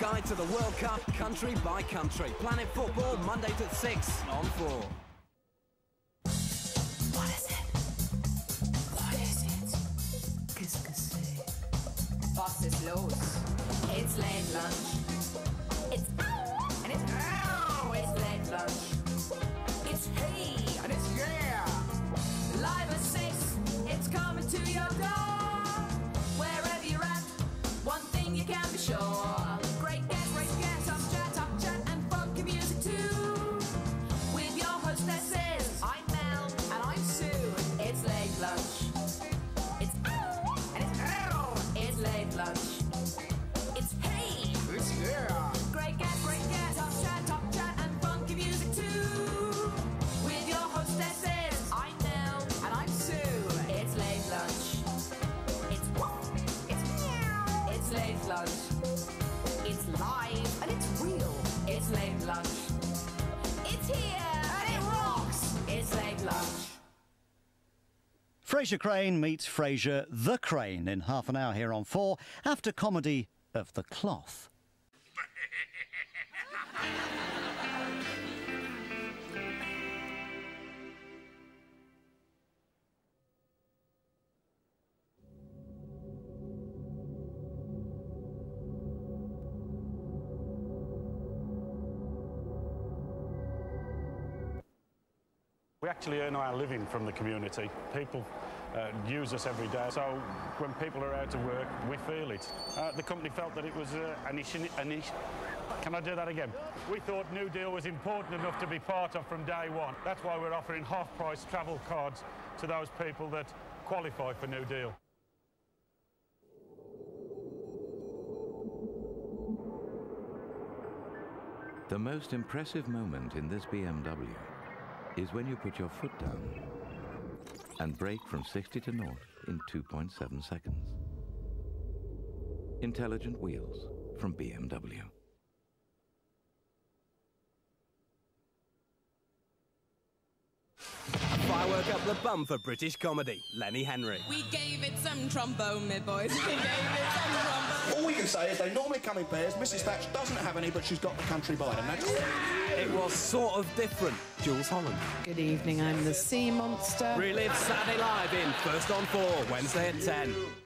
guide to the World Cup, country by country. Planet Football, Monday to 6 on 4. What is it? What is it? Qu'est-ce que c'est? Was ist los? It's late lunch. It's late lunch. It's live and it's real. It's late lunch. It's here and it rocks. It's late lunch. Frasier Crane meets Fraser the Crane in half an hour here on 4 after comedy of the cloth. We actually earn our living from the community. People uh, use us every day, so when people are out of work, we feel it. Uh, the company felt that it was uh, an issue. An issue. Can I do that again? We thought New Deal was important enough to be part of from day one. That's why we're offering half-price travel cards to those people that qualify for New Deal. The most impressive moment in this BMW is when you put your foot down and brake from 60 to naught in 2.7 seconds. Intelligent wheels from BMW. Firework up the bum for British comedy. Lenny Henry. We gave it some trombone, my boys. We gave it some trombone. All we can say is they normally come in pairs. Mrs. Thatch doesn't have any, but she's got the country by them. That's It was sort of different. Jools Holland. Good evening, I'm the Sea Monster. Relive Saturday Live in First on 4, Wednesday at 10.